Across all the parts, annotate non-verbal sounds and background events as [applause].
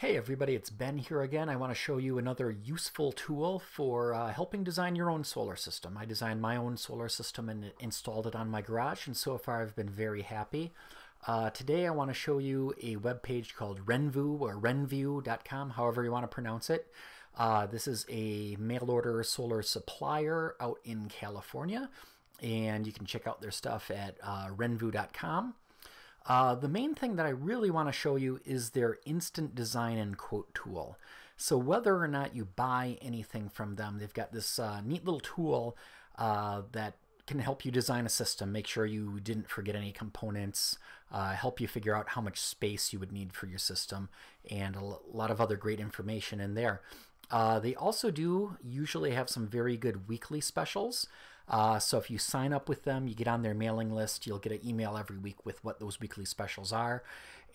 Hey everybody, it's Ben here again. I want to show you another useful tool for uh, helping design your own solar system. I designed my own solar system and installed it on my garage, and so far I've been very happy. Uh, today I want to show you a web page called Renvu or Renview.com, however you want to pronounce it. Uh, this is a mail order solar supplier out in California, and you can check out their stuff at uh, Renvu.com. Uh, the main thing that I really want to show you is their instant design and quote tool. So whether or not you buy anything from them, they've got this uh, neat little tool uh, that can help you design a system, make sure you didn't forget any components, uh, help you figure out how much space you would need for your system, and a lot of other great information in there. Uh, they also do usually have some very good weekly specials. Uh, so if you sign up with them, you get on their mailing list, you'll get an email every week with what those weekly specials are.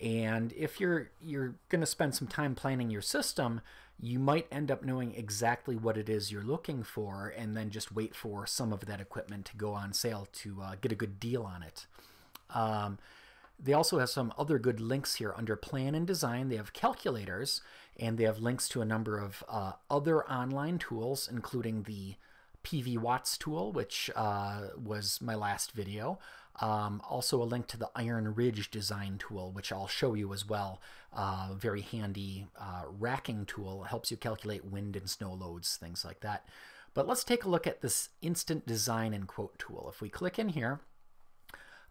And if you're you're going to spend some time planning your system, you might end up knowing exactly what it is you're looking for, and then just wait for some of that equipment to go on sale to uh, get a good deal on it. Um, they also have some other good links here under plan and design. They have calculators and they have links to a number of uh, other online tools, including the PVWatts tool, which uh, was my last video. Um, also a link to the IronRidge design tool, which I'll show you as well. Uh, very handy uh, racking tool, helps you calculate wind and snow loads, things like that. But let's take a look at this instant design and quote tool. If we click in here,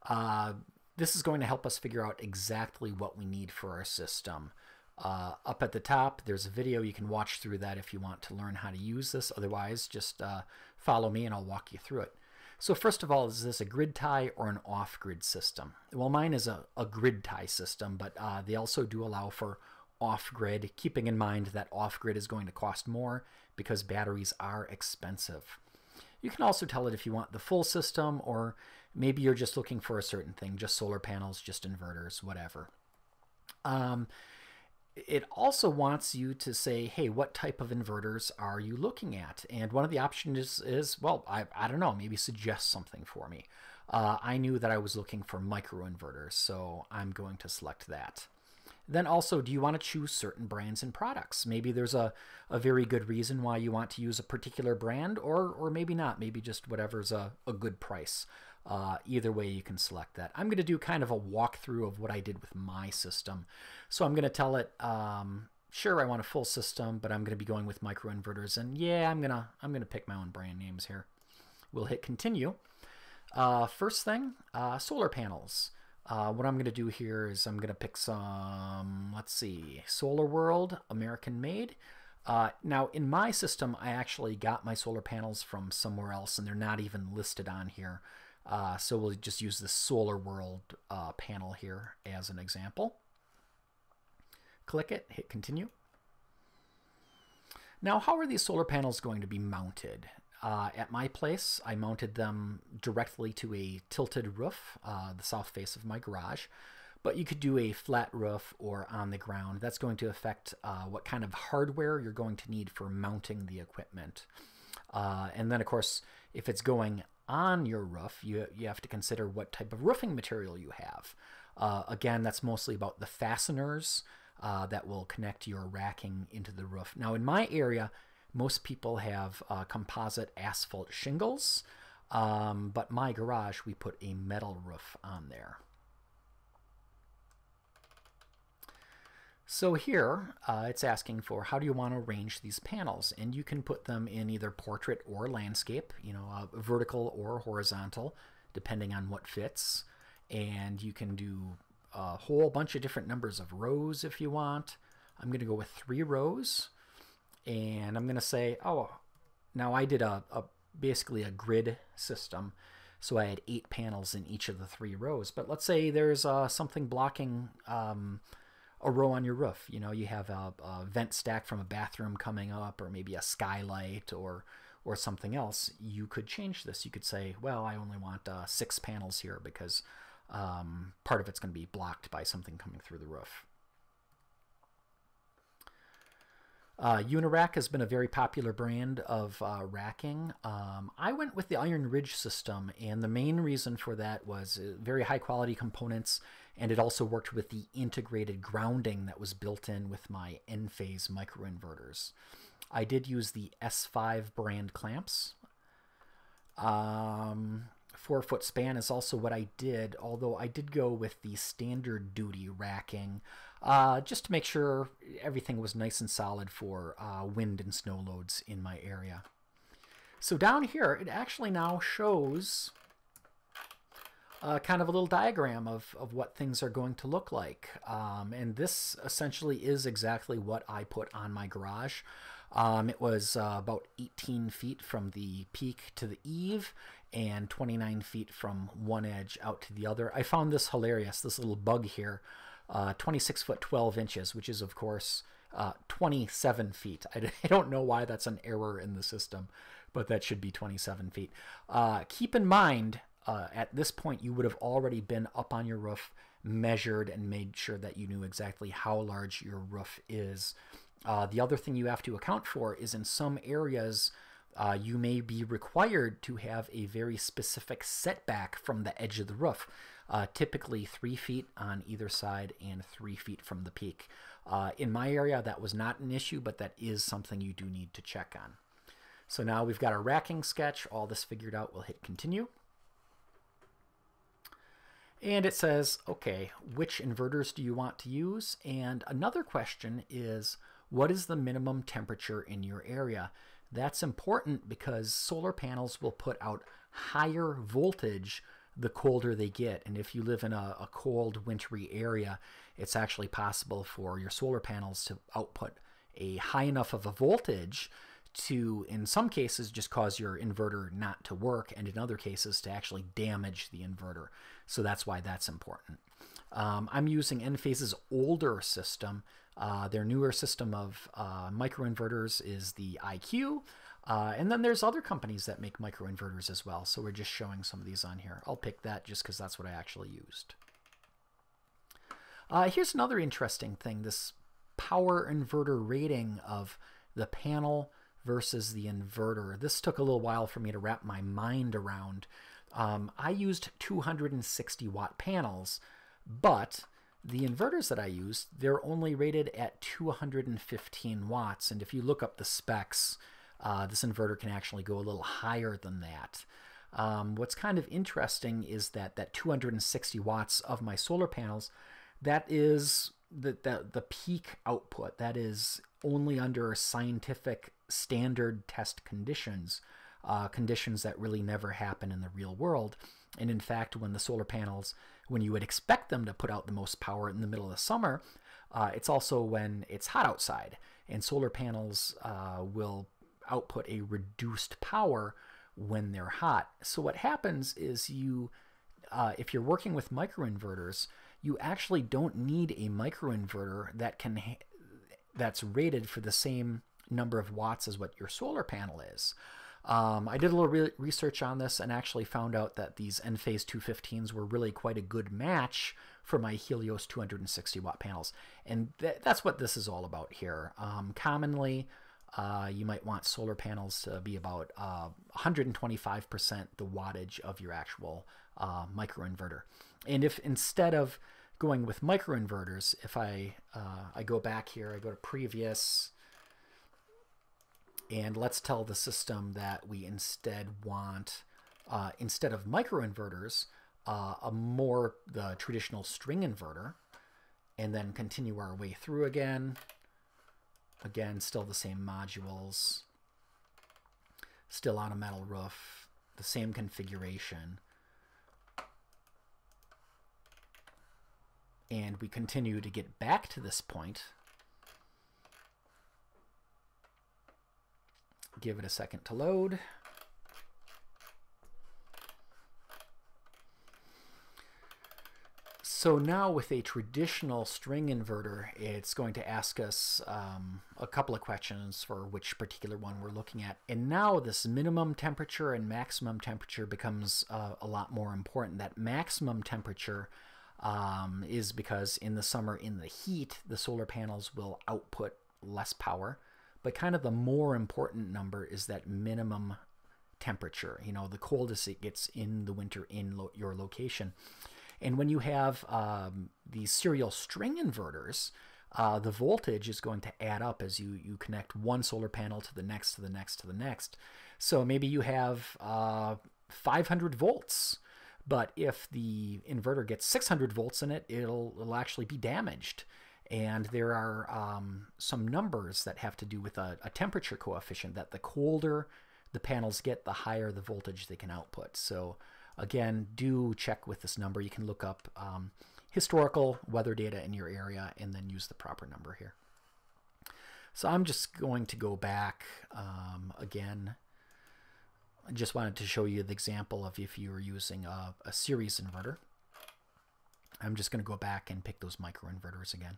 uh, this is going to help us figure out exactly what we need for our system. Uh, up at the top, there's a video. You can watch through that if you want to learn how to use this. Otherwise, just uh, follow me and I'll walk you through it. So first of all, is this a grid tie or an off-grid system? Well, mine is a, a grid tie system, but uh, they also do allow for off-grid, keeping in mind that off-grid is going to cost more because batteries are expensive. You can also tell it if you want the full system or maybe you're just looking for a certain thing, just solar panels, just inverters, whatever. Um, it also wants you to say, hey, what type of inverters are you looking at? And one of the options is, is well, I, I don't know, maybe suggest something for me. Uh, I knew that I was looking for microinverters, so I'm going to select that. Then also, do you want to choose certain brands and products? Maybe there's a, a very good reason why you want to use a particular brand, or, or maybe not. Maybe just whatever's a, a good price. Uh, either way, you can select that. I'm going to do kind of a walkthrough of what I did with my system. So I'm going to tell it, um, sure, I want a full system, but I'm going to be going with microinverters. And yeah, I'm going to I'm going to pick my own brand names here. We'll hit continue. Uh, first thing, uh, solar panels. Uh, what I'm going to do here is I'm going to pick some, let's see, SolarWorld, American made. Uh, now, in my system, I actually got my solar panels from somewhere else, and they're not even listed on here. Uh, so we'll just use the SolarWorld uh, panel here as an example. Click it, hit continue. Now, how are these solar panels going to be mounted? Uh, at my place, I mounted them directly to a tilted roof, uh, the south face of my garage. But you could do a flat roof or on the ground. That's going to affect uh, what kind of hardware you're going to need for mounting the equipment. Uh, and then, of course, if it's going on your roof, you, you have to consider what type of roofing material you have. Uh, again, that's mostly about the fasteners uh, that will connect your racking into the roof. Now, in my area, most people have uh, composite asphalt shingles, um, but my garage, we put a metal roof on there. So here, uh, it's asking for how do you want to arrange these panels, and you can put them in either portrait or landscape, you know, uh, vertical or horizontal, depending on what fits. And you can do a whole bunch of different numbers of rows if you want. I'm going to go with three rows, and I'm going to say, oh, now I did a, a basically a grid system. So I had eight panels in each of the three rows. But let's say there's uh, something blocking um, a row on your roof. You know, you have a, a, vent stack from a bathroom coming up, or maybe a skylight, or or something else. You could change this. You could say, well, I only want uh, six panels here because um, part of it's going to be blocked by something coming through the roof. Uh, Unirac has been a very popular brand of uh, racking. Um, I went with the IronRidge system, and the main reason for that was uh, very high quality components and it also worked with the integrated grounding that was built in with my Enphase microinverters. I did use the S5 brand clamps. Um, four foot span is also what I did, although I did go with the standard duty racking uh, just to make sure everything was nice and solid for uh, wind and snow loads in my area. So down here, it actually now shows uh, kind of a little diagram of, of what things are going to look like. Um, and this essentially is exactly what I put on my garage. Um, it was uh, about 18 feet from the peak to the eave and 29 feet from one edge out to the other. I found this hilarious, this little bug here, uh, 26 foot 12 inches, which is, of course, uh, 27 feet. [laughs] I, don't know why that's an error in the system, but that should be 27 feet. Uh, keep in mind, uh, at this point, you would have already been up on your roof, measured, and made sure that you knew exactly how large your roof is. Uh, the other thing you have to account for is in some areas, uh, you may be required to have a very specific setback from the edge of the roof, uh, typically three feet on either side and three feet from the peak. Uh, in my area, that was not an issue, but that is something you do need to check on. So now we've got our racking sketch, all this figured out. We'll hit continue. And it says, okay, which inverters do you want to use? And another question is, what is the minimum temperature in your area? That's important because solar panels will put out higher voltage the colder they get. And if you live in a, a cold, wintry area, it's actually possible for your solar panels to output a high enough of a voltage to, in some cases, just cause your inverter not to work, and in other cases, to actually damage the inverter. So that's why that's important. Um, I'm using Enphase's older system. Uh, their newer system of uh, microinverters is the IQ. Uh, and then there's other companies that make microinverters as well. So we're just showing some of these on here. I'll pick that just because that's what I actually used. Uh, here's another interesting thing. This power inverter rating of the panel versus the inverter. This took a little while for me to wrap my mind around. Um, I used 260 watt panels, but the inverters that I used, they're only rated at 215 watts. And if you look up the specs, uh, this inverter can actually go a little higher than that. Um, what's kind of interesting is that that 260 watts of my solar panels, that is the, the, the peak output. That is only under scientific standard test conditions, uh, conditions that really never happen in the real world. And in fact, when the solar panels, when you would expect them to put out the most power in the middle of the summer, uh, it's also when it's hot outside. And solar panels uh, will output a reduced power when they're hot. So what happens is you, uh, if you're working with microinverters, you actually don't need a microinverter that can that's rated for the same number of watts as what your solar panel is. Um, I did a little re research on this and actually found out that these Enphase 215s were really quite a good match for my Helios 260 watt panels. And th that's what this is all about here. Um, commonly, uh, you might want solar panels to be about 125% uh, the wattage of your actual uh, microinverter. And if instead of going with microinverters, if I, uh, I go back here, I go to previous, and let's tell the system that we instead want, uh, instead of microinverters, uh, a more the traditional string inverter, and then continue our way through again. Again, still the same modules, still on a metal roof, the same configuration. And we continue to get back to this point. Give it a second to load. So now with a traditional string inverter, it's going to ask us um, a couple of questions for which particular one we're looking at. And now this minimum temperature and maximum temperature becomes uh, a lot more important. That maximum temperature um, is because in the summer, in the heat, the solar panels will output less power. But kind of the more important number is that minimum temperature, you know, the coldest it gets in the winter in lo your location. And when you have um, these serial string inverters, uh, the voltage is going to add up as you, you connect one solar panel to the next, to the next, to the next. So maybe you have uh, 500 volts, but if the inverter gets 600 volts in it, it'll, it'll actually be damaged. And there are um, some numbers that have to do with a, a temperature coefficient that the colder the panels get, the higher the voltage they can output. So again, do check with this number. You can look up um, historical weather data in your area and then use the proper number here. So I'm just going to go back um, again. I just wanted to show you the example of if you were using a, a series inverter. I'm just going to go back and pick those microinverters again.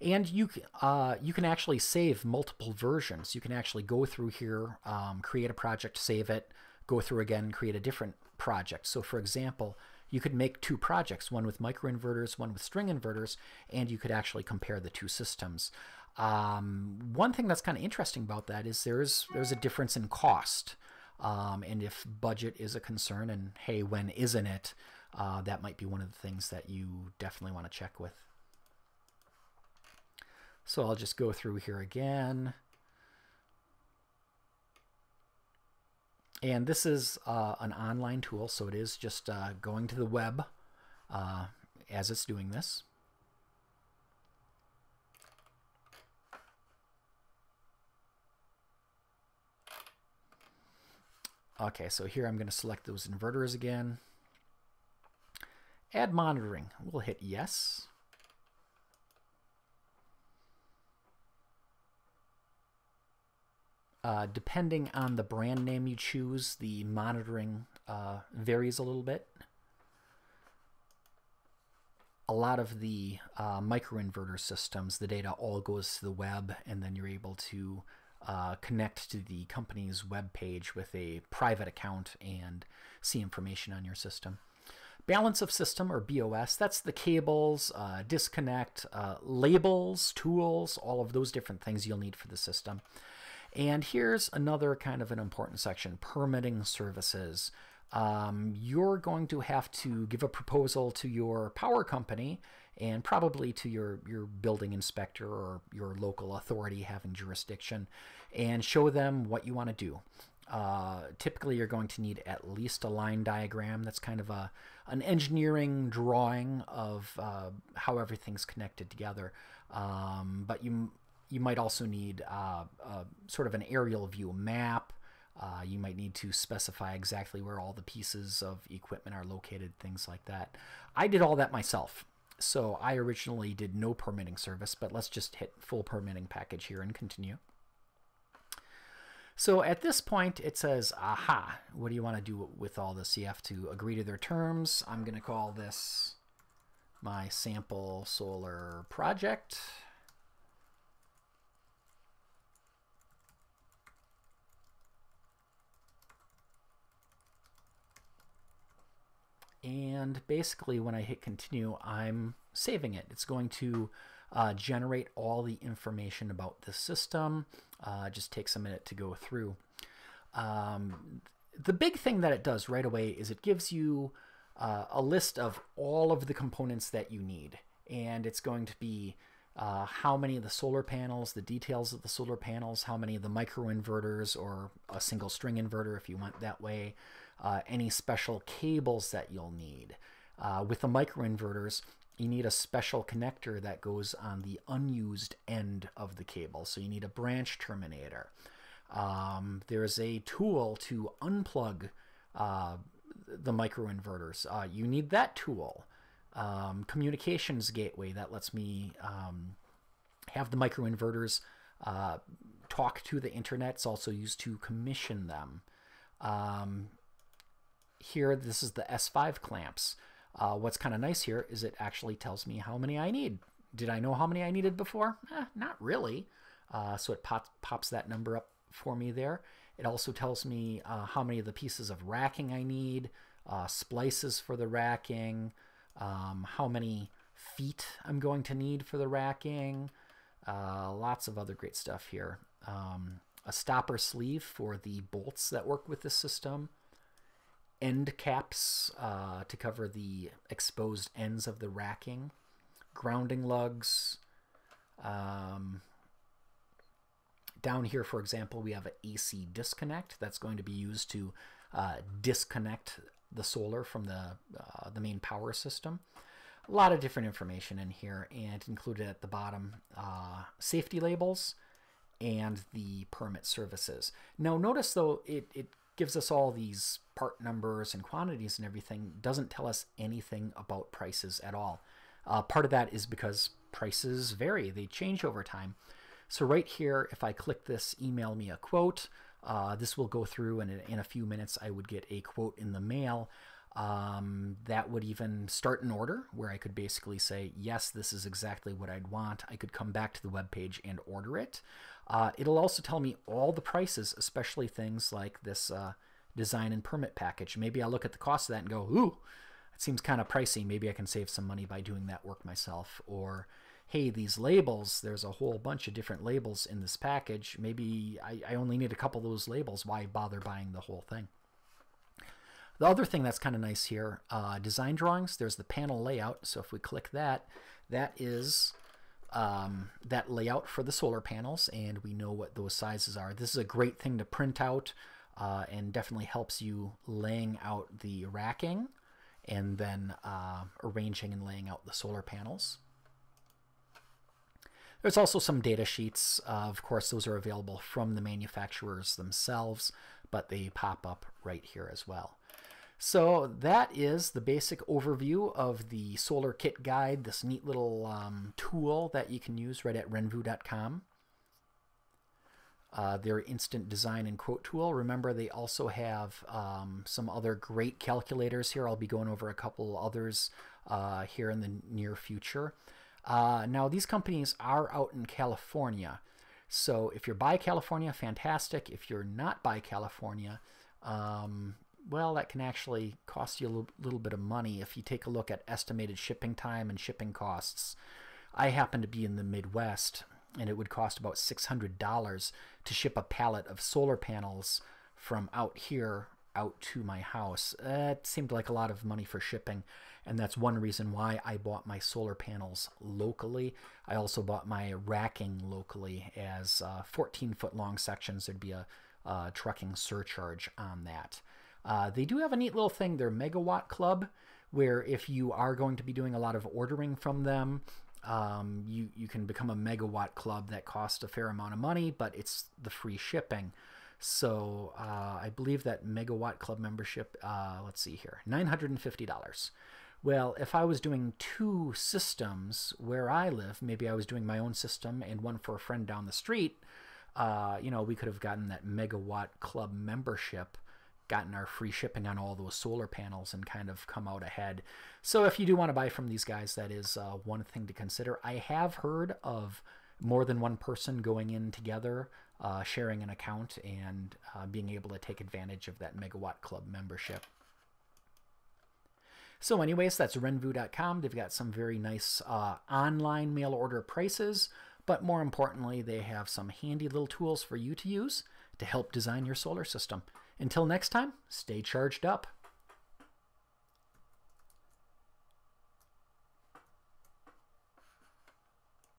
And you, uh, you can actually save multiple versions. You can actually go through here, um, create a project, save it, go through again, create a different project. So for example, you could make two projects, one with microinverters, one with string inverters, and you could actually compare the two systems. Um, one thing that's kind of interesting about that is there's there's a difference in cost, um, and if budget is a concern, and hey, when isn't it? Uh, that might be one of the things that you definitely want to check with. So I'll just go through here again. And this is uh, an online tool, so it is just uh, going to the web uh, as it's doing this. Okay, so here I'm going to select those inverters again. Add monitoring. We'll hit yes. Uh, depending on the brand name you choose, the monitoring uh, varies a little bit. A lot of the uh, microinverter systems, the data all goes to the web, and then you're able to uh, connect to the company's web page with a private account and see information on your system. Balance of system, or BOS, that's the cables, uh, disconnect, uh, labels, tools, all of those different things you'll need for the system. And here's another kind of an important section, permitting services. Um, you're going to have to give a proposal to your power company and probably to your, your building inspector or your local authority having jurisdiction and show them what you want to do. Uh, typically, you're going to need at least a line diagram. That's kind of a an engineering drawing of uh, how everything's connected together. Um, but you you might also need uh, sort of an aerial view map. Uh, you might need to specify exactly where all the pieces of equipment are located, things like that. I did all that myself. So I originally did no permitting service, but let's just hit full permitting package here and continue. So at this point, it says, aha, what do you want to do with all this? You have to agree to their terms. I'm going to call this my sample solar project. And basically when I hit continue I'm saving it. It's going to uh, generate all the information about the system. Uh, just takes a minute to go through. Um, the big thing that it does right away is it gives you uh, a list of all of the components that you need and it's going to be uh, how many of the solar panels, the details of the solar panels, how many of the microinverters or a single string inverter if you went that way, uh, any special cables that you'll need. Uh, with the microinverters, you need a special connector that goes on the unused end of the cable. So you need a branch terminator. Um, there's a tool to unplug uh, the microinverters. Uh, you need that tool. Um, communications gateway that lets me um, have the microinverters uh, talk to the internet. It's also used to commission them. Um, here, this is the S5 clamps. Uh, what's kind of nice here is it actually tells me how many I need. Did I know how many I needed before? Eh, not really. Uh, so it pop, pops that number up for me there. It also tells me uh, how many of the pieces of racking I need, uh, splices for the racking, um, how many feet I'm going to need for the racking, uh, lots of other great stuff here. Um, a stopper sleeve for the bolts that work with the system, end caps uh, to cover the exposed ends of the racking, grounding lugs. Um, down here, for example, we have an AC disconnect that's going to be used to uh, disconnect the solar from the, uh, the main power system. A lot of different information in here and included at the bottom uh, safety labels and the permit services. Now notice though it, it gives us all these part numbers and quantities and everything, doesn't tell us anything about prices at all. Uh, part of that is because prices vary, they change over time. So right here, if I click this email me a quote, uh, this will go through and in a few minutes I would get a quote in the mail. Um, that would even start an order where I could basically say, yes, this is exactly what I'd want. I could come back to the web page and order it. Uh, it'll also tell me all the prices, especially things like this uh, design and permit package. Maybe I'll look at the cost of that and go, ooh, it seems kind of pricey. Maybe I can save some money by doing that work myself. Or, hey, these labels, there's a whole bunch of different labels in this package. Maybe I, I only need a couple of those labels. Why bother buying the whole thing? The other thing that's kind of nice here, uh, design drawings, there's the panel layout. So if we click that, that is um, that layout for the solar panels and we know what those sizes are. This is a great thing to print out uh, and definitely helps you laying out the racking and then uh, arranging and laying out the solar panels. There's also some data sheets. Uh, of course, those are available from the manufacturers themselves, but they pop up right here as well. So that is the basic overview of the Solar Kit Guide, this neat little um, tool that you can use right at renvu.com. Uh, their instant design and quote tool. Remember, they also have um, some other great calculators here. I'll be going over a couple others uh, here in the near future. Uh, now, these companies are out in California. So if you're by California, fantastic. If you're not by California, um, well, that can actually cost you a little, bit of money if you take a look at estimated shipping time and shipping costs. I happen to be in the Midwest, and it would cost about $600 to ship a pallet of solar panels from out here out to my house. It seemed like a lot of money for shipping, and that's one reason why I bought my solar panels locally. I also bought my racking locally as uh, 14 foot long sections. There'd be a trucking surcharge on that. Uh, they do have a neat little thing, their Megawatt Club, where if you are going to be doing a lot of ordering from them, um, you, you can become a Megawatt Club that costs a fair amount of money, but it's the free shipping. So uh, I believe that Megawatt Club membership, uh, let's see here, $950. Well, if I was doing two systems where I live, maybe I was doing my own system and one for a friend down the street, uh, you know, we could have gotten that Megawatt Club membership gotten our free shipping on all those solar panels and kind of come out ahead. So if you do want to buy from these guys, that is uh, one thing to consider. I have heard of more than one person going in together, uh, sharing an account, and uh, being able to take advantage of that Megawatt Club membership. So anyways, that's renvu.com. They've got some very nice uh, online mail order prices, but more importantly, they have some handy little tools for you to use to help design your solar system. Until next time, stay charged up.